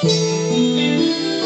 Música